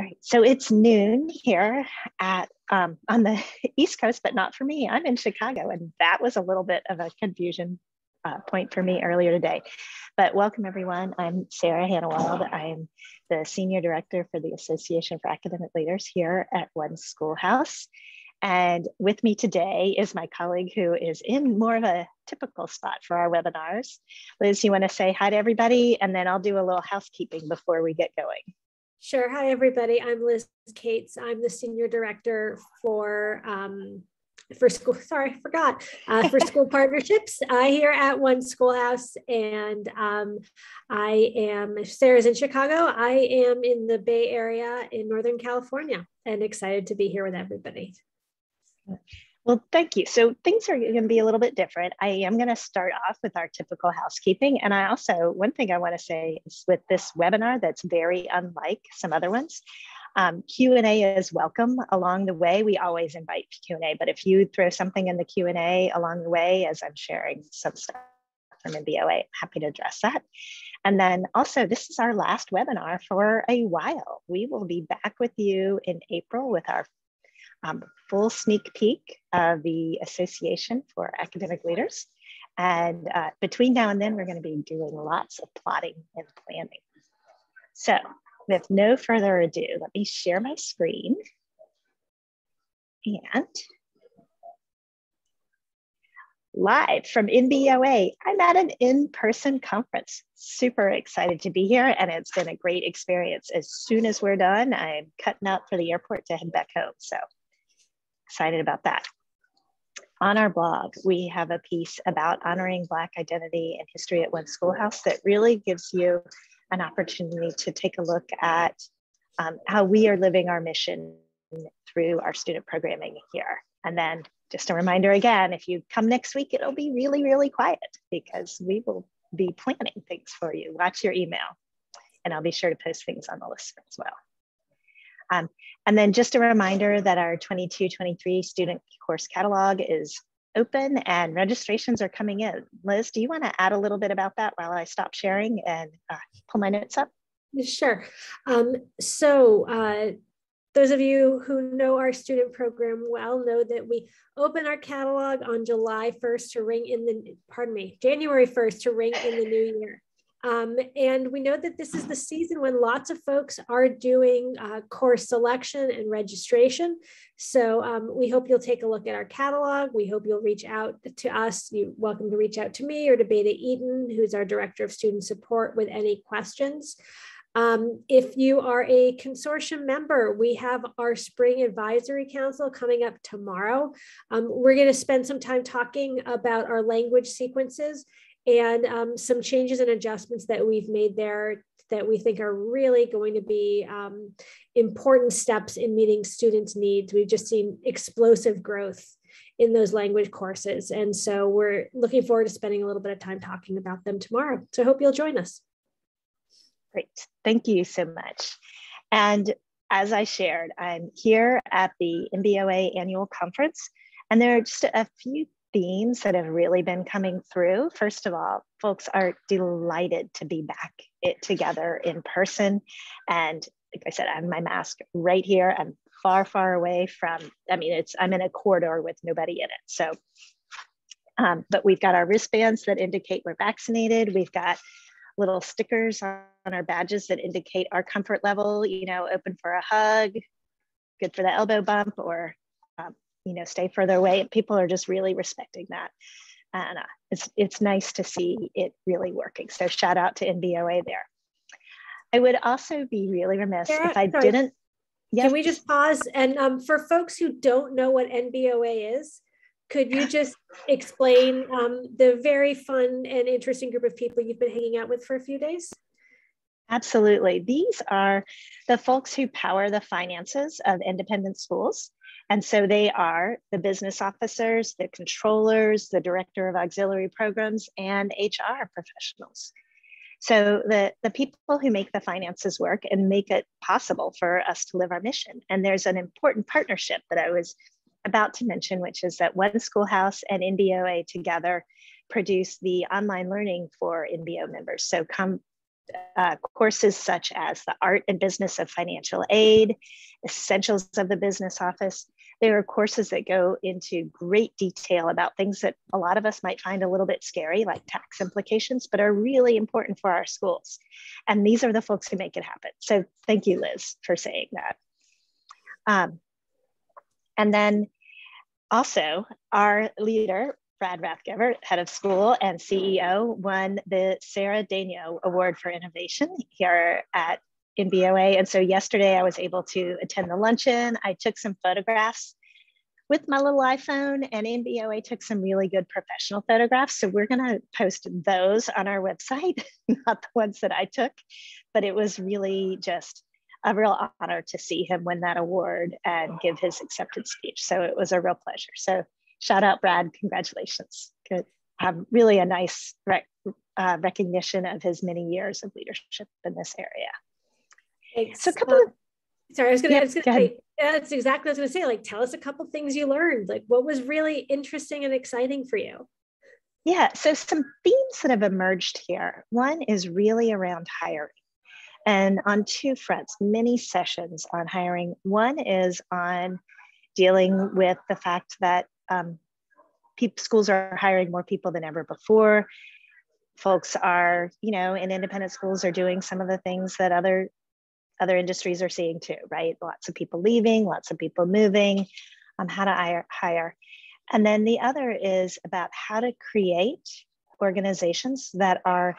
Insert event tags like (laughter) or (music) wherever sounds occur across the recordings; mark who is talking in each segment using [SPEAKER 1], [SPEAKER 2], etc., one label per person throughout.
[SPEAKER 1] All right, so it's noon here at um, on the (laughs) East Coast, but not for me. I'm in Chicago, and that was a little bit of a confusion uh, point for me earlier today. But welcome everyone. I'm Sarah Hanawald. I'm the Senior Director for the Association for Academic Leaders here at One Schoolhouse. And with me today is my colleague who is in more of a typical spot for our webinars. Liz, you want to say hi to everybody, and then I'll do a little housekeeping before we get going.
[SPEAKER 2] Sure. Hi, everybody. I'm Liz Katz. I'm the Senior Director for um, for school. (laughs) Sorry, I forgot uh, for school (laughs) partnerships uh, here at One Schoolhouse, and um, I am Sarah's in Chicago. I am in the Bay Area in Northern California, and excited to be here with everybody.
[SPEAKER 1] Well, thank you. So things are going to be a little bit different. I am going to start off with our typical housekeeping. And I also, one thing I want to say is with this webinar that's very unlike some other ones, um, Q&A is welcome along the way. We always invite Q&A, but if you throw something in the Q&A along the way, as I'm sharing some stuff from NBOA, happy to address that. And then also, this is our last webinar for a while. We will be back with you in April with our um, full sneak peek of the Association for Academic Leaders. And uh, between now and then, we're going to be doing lots of plotting and planning. So with no further ado, let me share my screen. And live from NBOA, I'm at an in-person conference. Super excited to be here and it's been a great experience. As soon as we're done, I'm cutting out for the airport to head back home. So excited about that. On our blog, we have a piece about honoring Black identity and history at One Schoolhouse that really gives you an opportunity to take a look at um, how we are living our mission through our student programming here. And then just a reminder again, if you come next week, it'll be really, really quiet because we will be planning things for you. Watch your email and I'll be sure to post things on the list as well. Um, and then just a reminder that our 22-23 student course catalog is open and registrations are coming in. Liz, do you want to add a little bit about that while I stop sharing and uh, pull my notes up?
[SPEAKER 2] Sure. Um, so uh, those of you who know our student program well know that we open our catalog on July 1st to ring in the, pardon me, January 1st to ring in the new year. Um, and we know that this is the season when lots of folks are doing uh, course selection and registration. So um, we hope you'll take a look at our catalog. We hope you'll reach out to us. You're welcome to reach out to me or to Beta Eaton, who's our Director of Student Support with any questions. Um, if you are a consortium member, we have our Spring Advisory Council coming up tomorrow. Um, we're going to spend some time talking about our language sequences and um, some changes and adjustments that we've made there that we think are really going to be um, important steps in meeting students' needs. We've just seen explosive growth in those language courses. And so we're looking forward to spending a little bit of time talking about them tomorrow. So I hope you'll join us.
[SPEAKER 1] Great. Thank you so much. And as I shared, I'm here at the NBOA annual conference, and there are just a few themes that have really been coming through. First of all, folks are delighted to be back it together in person. And like I said, I have my mask right here. I'm far, far away from, I mean, it's, I'm in a corridor with nobody in it. So, um, but we've got our wristbands that indicate we're vaccinated. We've got little stickers on our badges that indicate our comfort level, you know, open for a hug, good for the elbow bump, or um, you know, stay further away. People are just really respecting that. And uh, it's, it's nice to see it really working. So shout out to NBOA there. I would also be really remiss if I sorry. didn't.
[SPEAKER 2] Can we just pause? And um, for folks who don't know what NBOA is, could you just explain um, the very fun and interesting group of people you've been hanging out with for a few days?
[SPEAKER 1] Absolutely. These are the folks who power the finances of independent schools. And so they are the business officers, the controllers, the director of auxiliary programs, and HR professionals. So the, the people who make the finances work and make it possible for us to live our mission. And there's an important partnership that I was about to mention, which is that One Schoolhouse and NBOA together produce the online learning for NBO members. So come uh, courses such as the art and business of financial aid, essentials of the business office. There are courses that go into great detail about things that a lot of us might find a little bit scary, like tax implications, but are really important for our schools. And these are the folks who make it happen. So thank you, Liz, for saying that. Um, and then also, our leader, Brad Rathgeber, head of school and CEO, won the Sarah Daigneault Award for Innovation here at NBOA. And so yesterday I was able to attend the luncheon. I took some photographs with my little iPhone, and NBOA took some really good professional photographs. So we're going to post those on our website, (laughs) not the ones that I took, but it was really just a real honor to see him win that award and give his acceptance speech. So it was a real pleasure. So shout out, Brad. Congratulations. Good. Um, really a nice rec uh, recognition of his many years of leadership in this area.
[SPEAKER 2] So a couple um, of sorry, I was gonna, yeah, I was gonna go say that's exactly what I was gonna say. Like tell us a couple things you learned. Like what was really interesting and exciting for you?
[SPEAKER 1] Yeah, so some themes that have emerged here. One is really around hiring. And on two fronts, many sessions on hiring. One is on dealing with the fact that um, schools are hiring more people than ever before. Folks are, you know, in independent schools are doing some of the things that other other industries are seeing too, right? Lots of people leaving, lots of people moving, um, how to hire, hire. And then the other is about how to create organizations that are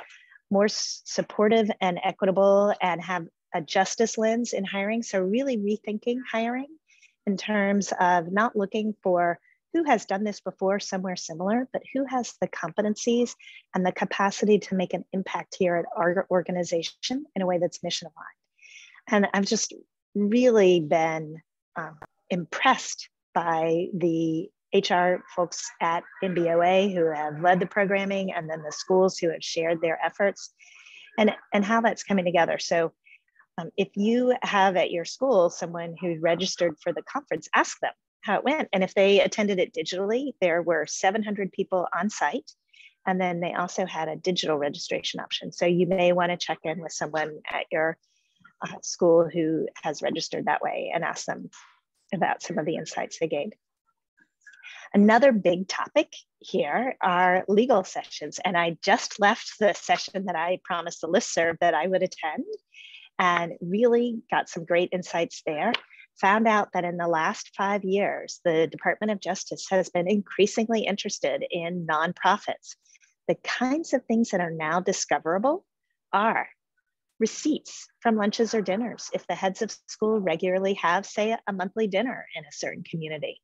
[SPEAKER 1] more supportive and equitable and have a justice lens in hiring. So really rethinking hiring in terms of not looking for who has done this before somewhere similar, but who has the competencies and the capacity to make an impact here at our organization in a way that's mission aligned. And I've just really been um, impressed by the HR folks at NBOA who have led the programming and then the schools who have shared their efforts and, and how that's coming together. So um, if you have at your school someone who registered for the conference, ask them how it went. And if they attended it digitally, there were 700 people on site. And then they also had a digital registration option. So you may want to check in with someone at your school who has registered that way and ask them about some of the insights they gained. Another big topic here are legal sessions. And I just left the session that I promised the listserv that I would attend and really got some great insights there found out that in the last five years, the Department of Justice has been increasingly interested in nonprofits. The kinds of things that are now discoverable are receipts from lunches or dinners. If the heads of school regularly have, say, a monthly dinner in a certain community,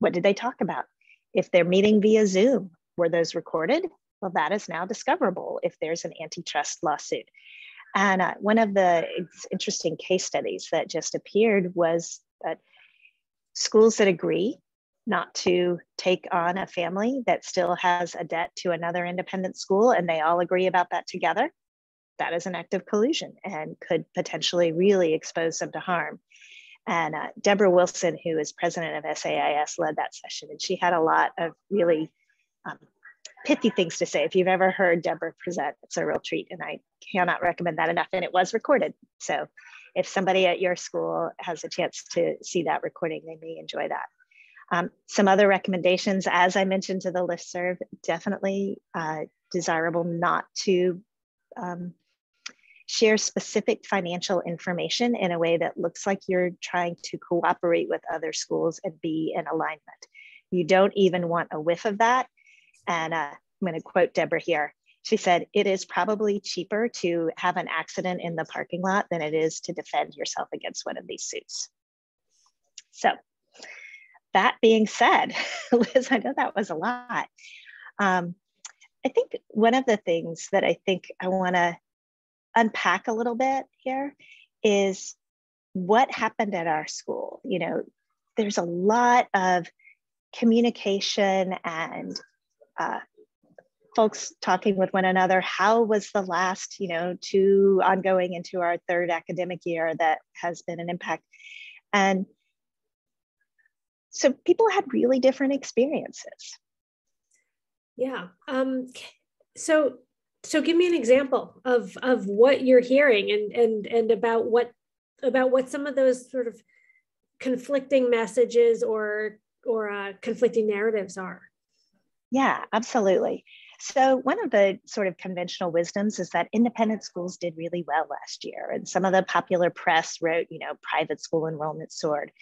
[SPEAKER 1] what did they talk about? If they're meeting via Zoom, were those recorded? Well, that is now discoverable if there's an antitrust lawsuit. And uh, one of the interesting case studies that just appeared was that schools that agree not to take on a family that still has a debt to another independent school and they all agree about that together, that is an act of collusion and could potentially really expose them to harm. And uh, Deborah Wilson, who is president of SAIS, led that session, and she had a lot of really um, pithy things to say. If you've ever heard Deborah present, it's a real treat, and I cannot recommend that enough. And it was recorded, so if somebody at your school has a chance to see that recording, they may enjoy that. Um, some other recommendations, as I mentioned to the listserv, definitely uh, desirable not to um, share specific financial information in a way that looks like you're trying to cooperate with other schools and be in alignment. You don't even want a whiff of that and uh, I'm going to quote Deborah here. She said, It is probably cheaper to have an accident in the parking lot than it is to defend yourself against one of these suits. So, that being said, (laughs) Liz, I know that was a lot. Um, I think one of the things that I think I want to unpack a little bit here is what happened at our school. You know, there's a lot of communication and uh, folks talking with one another. How was the last you know two ongoing into our third academic year that has been an impact? And so people had really different experiences.
[SPEAKER 2] Yeah um, so so give me an example of of what you're hearing and and and about what about what some of those sort of conflicting messages or or uh, conflicting narratives are.
[SPEAKER 1] Yeah absolutely. So one of the sort of conventional wisdoms is that independent schools did really well last year and some of the popular press wrote you know private school enrollment soared.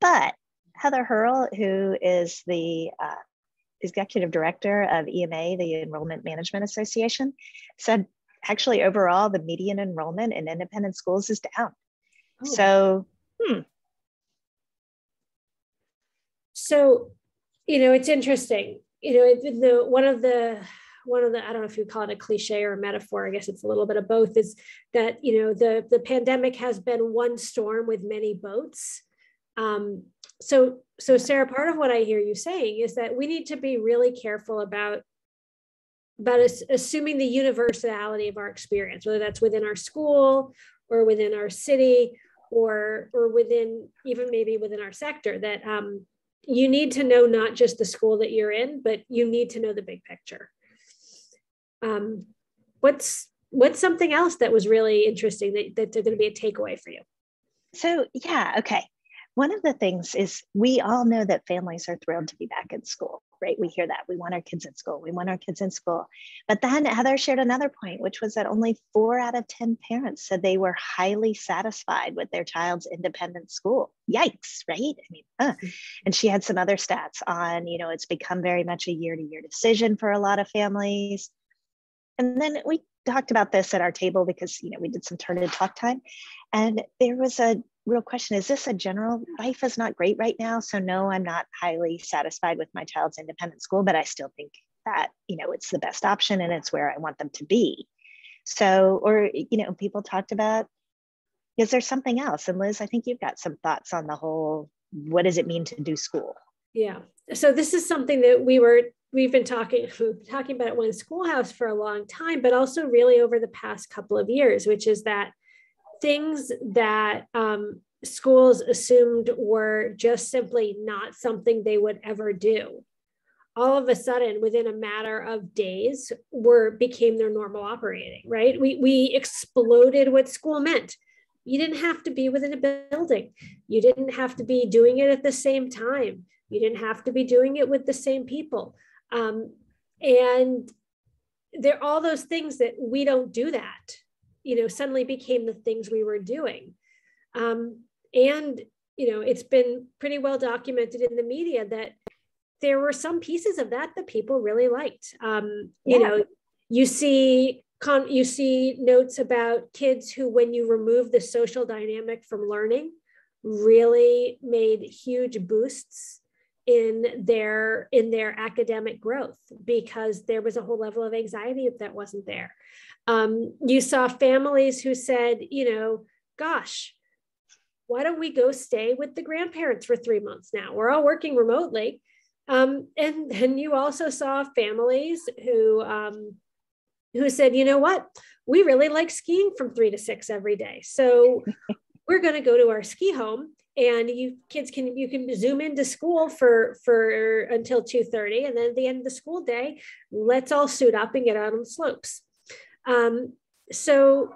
[SPEAKER 1] But Heather Hoerle who is the uh, executive director of EMA, the Enrollment Management Association, said actually overall the median enrollment in independent schools is down. Oh. So, hmm.
[SPEAKER 2] So, you know, it's interesting. You know, the one of the one of the I don't know if you call it a cliche or a metaphor. I guess it's a little bit of both. Is that you know the the pandemic has been one storm with many boats. Um, so so sarah part of what i hear you saying is that we need to be really careful about about assuming the universality of our experience whether that's within our school or within our city or or within even maybe within our sector that um, you need to know not just the school that you're in but you need to know the big picture. Um, what's what's something else that was really interesting that, that's going to be a takeaway for you?
[SPEAKER 1] So yeah okay one of the things is we all know that families are thrilled to be back in school, right? We hear that. We want our kids in school. We want our kids in school. But then Heather shared another point, which was that only four out of 10 parents said they were highly satisfied with their child's independent school. Yikes, right? I mean, uh. and she had some other stats on, you know, it's become very much a year to year decision for a lot of families. And then we talked about this at our table because, you know, we did some turn in talk time. And there was a real question is this a general life is not great right now so no i'm not highly satisfied with my child's independent school but i still think that you know it's the best option and it's where i want them to be. So or you know people talked about is there something else? And liz i think you've got some thoughts on the whole what does it mean to do school?
[SPEAKER 2] Yeah. So this is something that we were we've been talking (laughs) talking about one schoolhouse for a long time but also really over the past couple of years which is that things that um, schools assumed were just simply not something they would ever do. All of a sudden within a matter of days were became their normal operating right? We we exploded what school meant. You didn't have to be within a building. You didn't have to be doing it at the same time. You didn't have to be doing it with the same people. Um, and there are all those things that we don't do that you know suddenly became the things we were doing. Um, and you know it's been pretty well documented in the media that there were some pieces of that that people really liked. Um, you know you see con- you see notes about kids who when you remove the social dynamic from learning really made huge boosts in their in their academic growth because there was a whole level of anxiety that wasn't there um, you saw families who said, you know, gosh, why don't we go stay with the grandparents for three months now? We're all working remotely. Um, and then you also saw families who um, who said, you know what, we really like skiing from three to six every day. So (laughs) we're going to go to our ski home and you kids can you can zoom into school for for until 2.30 and then at the end of the school day let's all suit up and get out on the slopes um, so,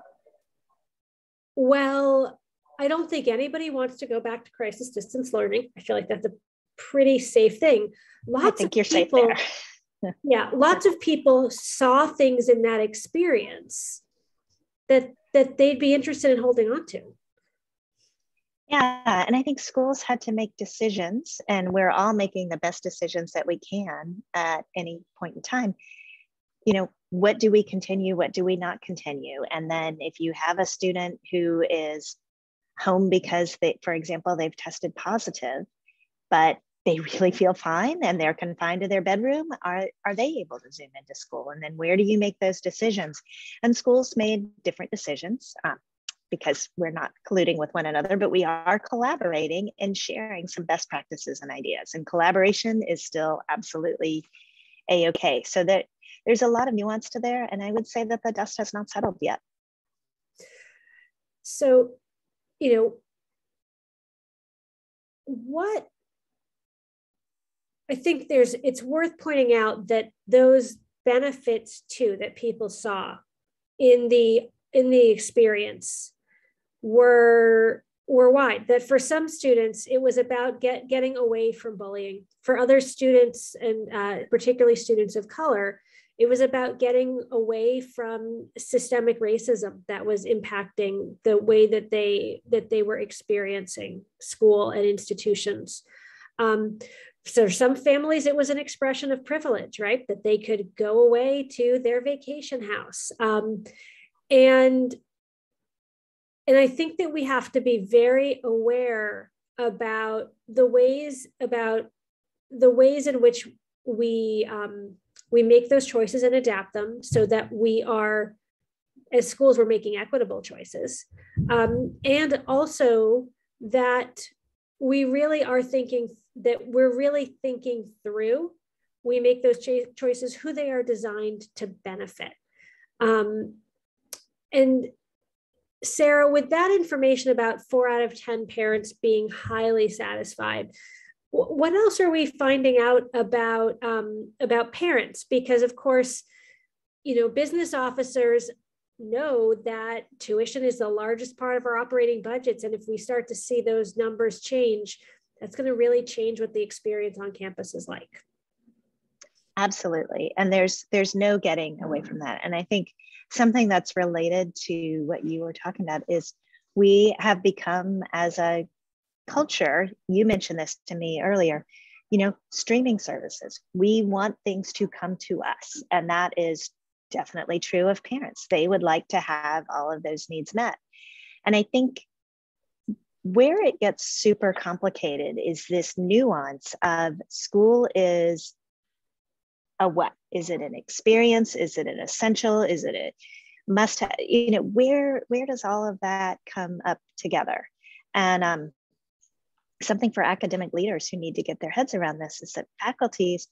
[SPEAKER 2] well, I don't think anybody wants to go back to crisis distance learning. I feel like that's a pretty safe thing.
[SPEAKER 1] Lots I think you're people, safe
[SPEAKER 2] there. (laughs) yeah, lots of people saw things in that experience that that they'd be interested in holding on to.
[SPEAKER 1] Yeah, and I think schools had to make decisions, and we're all making the best decisions that we can at any point in time. You know, what do we continue what do we not continue? And then if you have a student who is home because they for example they've tested positive but they (laughs) really feel fine and they're confined to their bedroom are, are they able to zoom into school? And then where do you make those decisions? And schools made different decisions um, because we're not colluding with one another but we are collaborating and sharing some best practices and ideas and collaboration is still absolutely a-okay so that there's a lot of nuance to there. And I would say that the dust has not settled yet.
[SPEAKER 2] So, you know, what I think there's, it's worth pointing out that those, benefits too that people saw in the in the experience were were wide that for some students it was about get, getting away from bullying. For other students and uh, particularly students of color it was about getting away from systemic racism that was impacting the way that they that they were experiencing school and institutions. Um, so some families it was an expression of privilege right? That they could go away to their vacation house. Um, and and i think that we have to be very aware about the ways about the ways in which we um, we make those choices and adapt them so that we are as schools we're making equitable choices. Um, and also that we really are thinking that we're really thinking through we make those cho- choices who they are designed to benefit. Um, and sarah with that information about four out of ten parents being highly satisfied what else are we finding out about um, about parents? Because of course you know business officers know that tuition is the largest part of our operating budgets and if we start to see those numbers change that's going to really change what the experience on campus is like
[SPEAKER 1] absolutely and there's there's no getting away from mm. that and i think something that's related to what you were talking about is we have become as a culture, you mentioned this to me earlier, you know, streaming services. We want things to come to us. And that is definitely true of parents. They would like to have all of those needs met. And I think where it gets super complicated is this nuance of school is a what? Is it an experience? Is it an essential? Is it a must have? You know, where where does all of that come up together? And um, something for academic leaders who need to get their heads around this is that faculties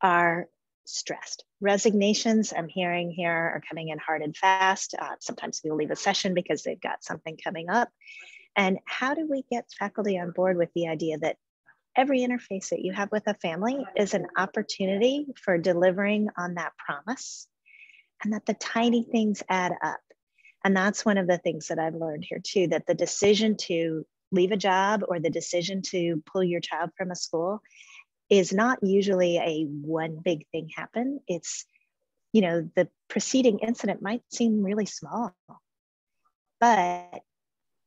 [SPEAKER 1] are stressed. Resignations, I'm hearing here, are coming in hard and fast. Uh, sometimes people leave a session because they've got something coming up. And how do we get faculty on board with the idea that every interface that you have with a family is an opportunity for delivering on that promise and that the tiny things add up? And that's one of the things that I've learned here too that the decision to leave a job or the decision to pull your child from a school is not usually a one big thing happen. It's, you know, the preceding incident might seem really small, but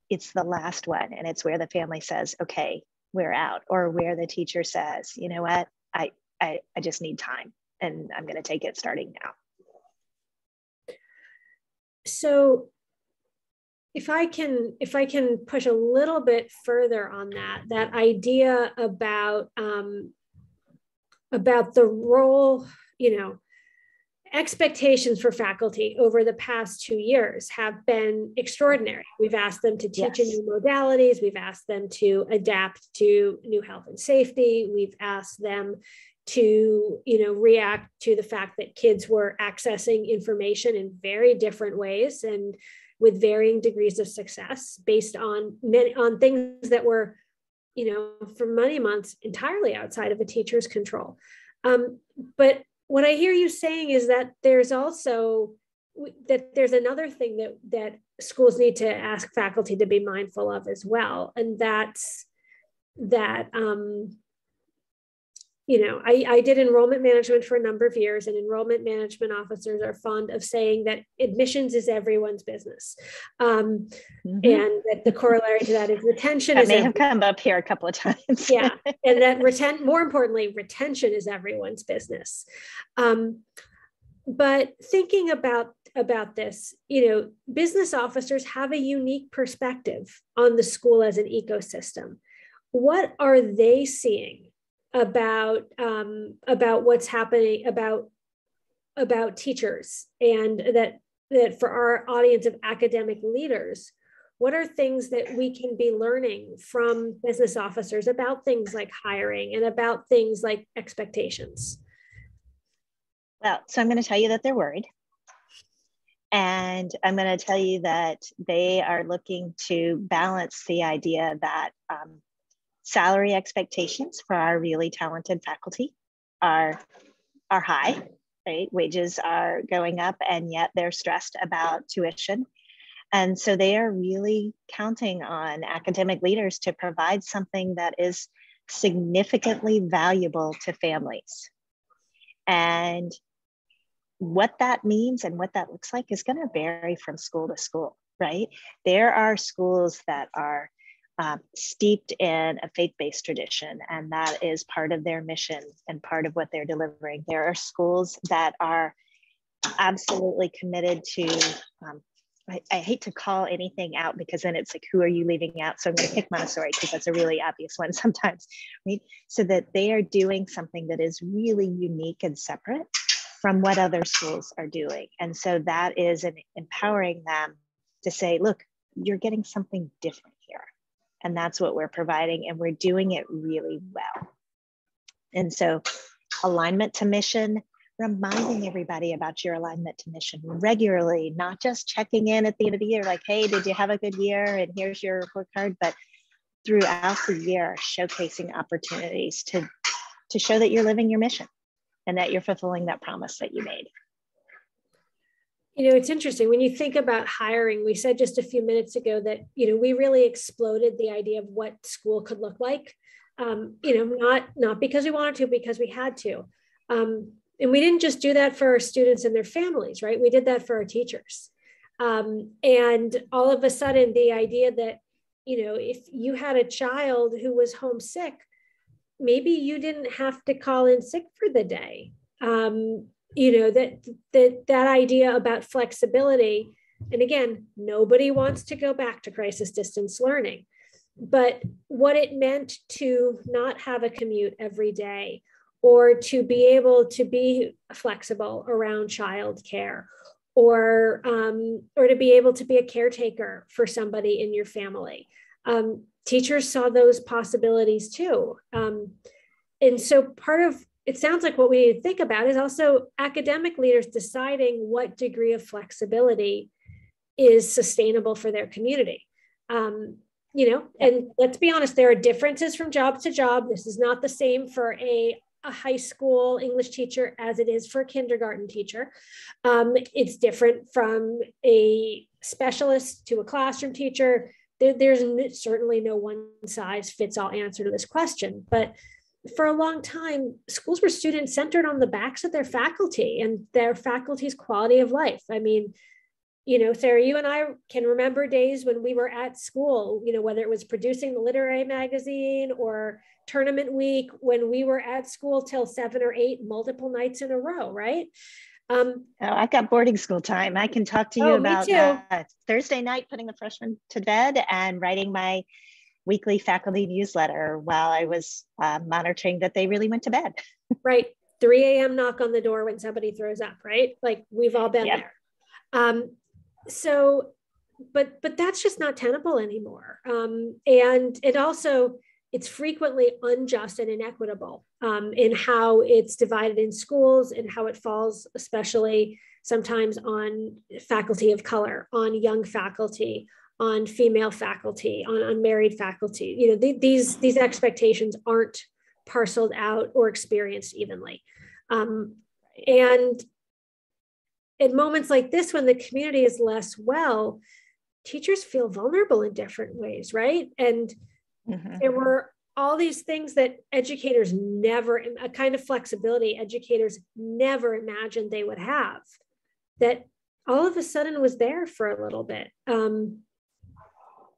[SPEAKER 1] it's the last one. And it's where the family says, okay, we're out, or where the teacher says, you know what, I, I, I just need time and I'm going to take it starting now.
[SPEAKER 2] So if i can if i can push a little bit further on that that idea about um, about the role you know expectations for faculty over the past two years have been extraordinary. We've asked them to teach yes. in new modalities. We've asked them to adapt to new health and safety. We've asked them to you know react to the fact that kids were accessing information in very different ways and with varying degrees of success based on many on things that were you know for many months entirely outside of a teacher's control. Um, but what i hear you saying is that there's also that there's another thing that that schools need to ask faculty to be mindful of as well and that's that um, you know, I, I did enrollment management for a number of years, and enrollment management officers are fond of saying that admissions is everyone's business, um, mm-hmm. and that the corollary to that is retention.
[SPEAKER 1] That is may have come up here a couple of times.
[SPEAKER 2] yeah, (laughs) and that retent more importantly, retention is everyone's business. Um, but thinking about about this, you know, business officers have a unique perspective on the school as an ecosystem. What are they seeing? About um, about what's happening about about teachers and that that for our audience of academic leaders what are things that we can be learning from business officers about things like hiring and about things like expectations?
[SPEAKER 1] Well so i'm going to tell you that they're worried. And i'm going to tell you that they are looking to balance the idea that um, salary expectations for our really talented faculty are, are high right? Wages are going up, and yet they're stressed about tuition. And so they are really counting on academic leaders to provide something that is significantly valuable to families. And what that means and what that looks like is going to vary from school to school, right? There are schools that are um, steeped in a faith based tradition, and that is part of their mission and part of what they're delivering. There are schools that are absolutely committed to. Um, I, I, hate to call anything out because then it's like, who are you leaving out? So I'm going to pick Montessori because that's a really obvious one (laughs) sometimes, right? So that they are doing something that is really unique and separate from what other schools are doing. And so that is an empowering them to say, look, you're getting something different. And that's what we're providing, and we're doing it really well. And so, alignment to mission, reminding everybody about your alignment to mission regularly, not just checking in at the end of the year, like, hey, did you have a good year? And here's your report card, but throughout the year, showcasing opportunities to, to show that you're living your mission and that you're fulfilling that promise that you made.
[SPEAKER 2] You know, it's interesting when you think about hiring. We said just a few minutes ago that, you know, we really exploded the idea of what school could look like. Um, you know, not not because we wanted to, because we had to. Um, and we didn't just do that for our students and their families, right? We did that for our teachers. Um, and all of a sudden, the idea that, you know, if you had a child who was homesick, maybe you didn't have to call in sick for the day. Um, you know that that that idea about flexibility. And again nobody wants to go back to crisis distance learning but what it meant to not have a commute every day or to be able to be flexible around childcare or um, or to be able to be a caretaker for somebody in your family. Um, teachers saw those possibilities too. Um, and so part of it sounds like what we need to think about is also academic leaders deciding what degree of flexibility is sustainable for their community. Um, you know, and let's be honest, there are differences from job to job. This is not the same for a, a high school English teacher as it is for a kindergarten teacher. Um, it's different from a specialist to a classroom teacher. There, there's certainly no one size fits all answer to this question, but for a long time, schools were student centered on the backs of their faculty and their faculty's quality of life. I mean, you know, Sarah, you and I can remember days when we were at school, you know, whether it was producing the literary magazine or tournament week, when we were at school till seven or eight multiple nights in a row, right?
[SPEAKER 1] Um, oh, I got boarding school time. I can talk to you oh, about uh, Thursday night putting the freshmen to bed and writing my weekly faculty newsletter while I was uh, monitoring that they really went to bed. (laughs)
[SPEAKER 2] right. 3 a.m. knock on the door when somebody throws up, right? Like we've all been yep. there. Um, so, but but that's just not tenable anymore. Um, and it also it's frequently unjust and inequitable um, in how it's divided in schools and how it falls, especially sometimes on faculty of color, on young faculty, on female faculty, on unmarried faculty. You know, th- these these expectations aren't parceled out or experienced evenly. Um, and at moments like this, when the community is less well, teachers feel vulnerable in different ways, right? And mm-hmm. there were all these things that educators never, a kind of flexibility educators never imagined they would have, that all of a sudden was there for a little bit. Um,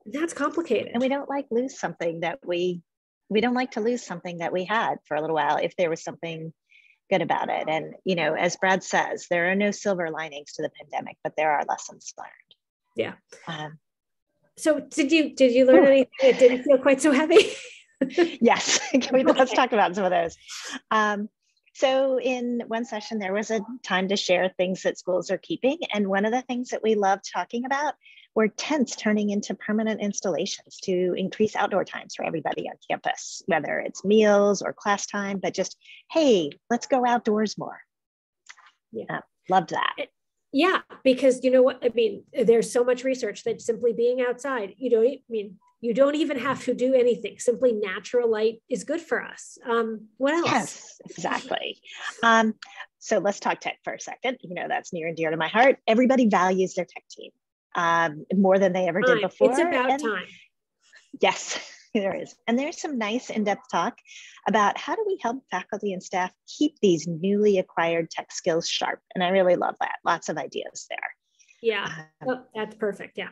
[SPEAKER 2] that's complicated.
[SPEAKER 1] And we don't like lose something that we we don't like to lose something that we had for a little while if there was something good about it. And you know, as Brad says, there are no silver linings to the pandemic, but there are lessons learned.
[SPEAKER 2] Yeah. Um, so did you did you learn anything that didn't feel quite so heavy? (laughs)
[SPEAKER 1] yes. (laughs) we, let's talk about some of those. Um, so in one session, there was a time to share things that schools are keeping. And one of the things that we love talking about were tents turning into permanent installations to increase outdoor times for everybody on campus, whether it's meals or class time, but just, hey, let's go outdoors more. Yeah, uh, loved that.
[SPEAKER 2] Yeah, because you know what? I mean, there's so much research that simply being outside, you know, I mean, you don't even have to do anything. Simply natural light is good for us. Um, what else?
[SPEAKER 1] Yes, exactly. Um, so let's talk tech for a second. You know, that's near and dear to my heart. Everybody values their tech team um, more than they ever
[SPEAKER 2] time.
[SPEAKER 1] did before.
[SPEAKER 2] It's about
[SPEAKER 1] and
[SPEAKER 2] time.
[SPEAKER 1] Yes, (laughs) there is. And there's some nice in-depth talk about how do we help faculty and staff keep these newly acquired tech skills sharp. And I really love that. Lots of ideas there.
[SPEAKER 2] Yeah, um, oh, that's perfect. Yeah.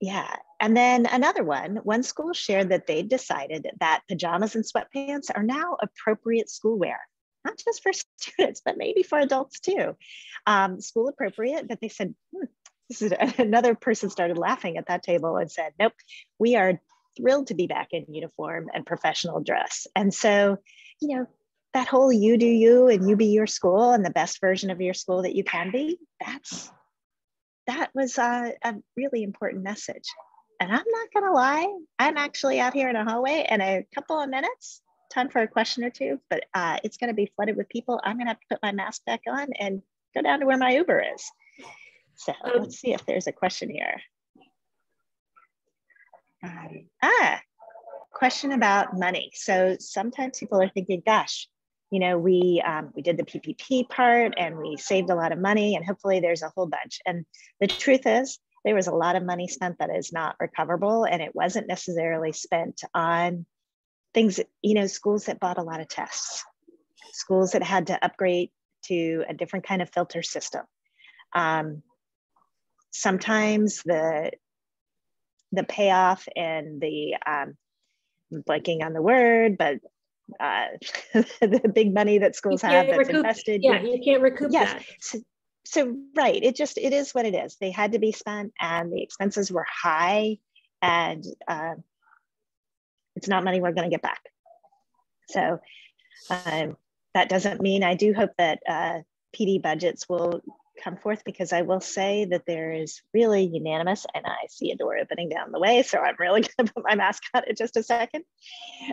[SPEAKER 1] Yeah. And then another one, one school shared that they decided that pajamas and sweatpants are now appropriate school wear, not just for (laughs) students, but maybe for adults too. Um, school appropriate, but they said, hmm, this is (laughs) another person started laughing at that table and said, nope, we are thrilled to be back in uniform and professional dress. And so, you know, that whole you do you and you be your school and the best version of your school that you can be, that's that was a, a really important message. And I'm not gonna lie, I'm actually out here in a hallway in a couple of minutes, time for a question or two, but uh, it's gonna be flooded with people. I'm gonna have to put my mask back on and go down to where my Uber is. So um, let's see if there's a question here. Um, ah, question about money. So sometimes people are thinking, gosh, you know, we um, we did the PPP part and we saved a lot of money, and hopefully there's a whole bunch. And the truth is, there was a lot of money spent that is not recoverable, and it wasn't necessarily spent on things. You know, schools that bought a lot of tests, schools that had to upgrade to a different kind of filter system. Um, sometimes the the payoff and the um, blanking on the word, but uh, (laughs) the big money that schools have that's
[SPEAKER 2] recoup,
[SPEAKER 1] invested.
[SPEAKER 2] Yeah, you can't recoup yes. that.
[SPEAKER 1] So, so right, it just it is what it is. They had to be spent, and the expenses were high, and uh, it's not money we're going to get back. So um, that doesn't mean I do hope that uh, PD budgets will come forth because I will say that there is really unanimous, and I see a door opening down the way, so I'm really (laughs) going to put my mask on in just a second.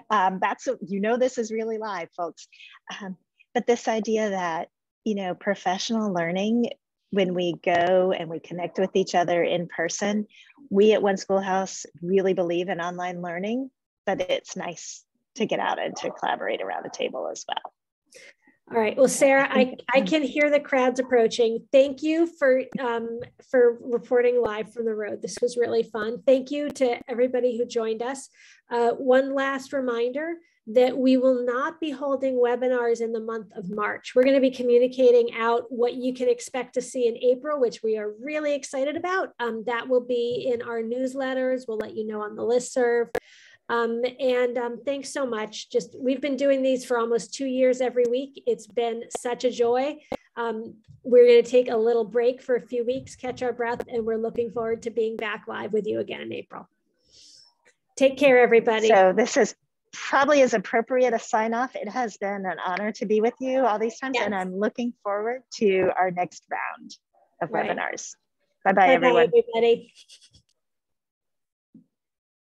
[SPEAKER 1] Um, that's you know this is really live, folks. Um, but this idea that you know professional learning when we go and we connect with each other in person, we at One Schoolhouse really believe in online learning, but it's nice to get out and to collaborate around a table as well.
[SPEAKER 2] All right. Well, Sarah, I, I can hear the crowds approaching. Thank you for um, for reporting live from the road. This was really fun. Thank you to everybody who joined us. Uh, one last reminder that we will not be holding webinars in the month of March. We're going to be communicating out what you can expect to see in April, which we are really excited about. Um, that will be in our newsletters. We'll let you know on the listserv. Um, and um, thanks so much. Just we've been doing these for almost two years every week. It's been such a joy. Um, we're going to take a little break for a few weeks, catch our breath, and we're looking forward to being back live with you again in April. Take care, everybody.
[SPEAKER 1] So this is probably as appropriate a sign off. It has been an honor to be with you all these times, yes. and I'm looking forward to our next round of right. webinars. Bye bye, everyone.
[SPEAKER 2] Bye, everybody.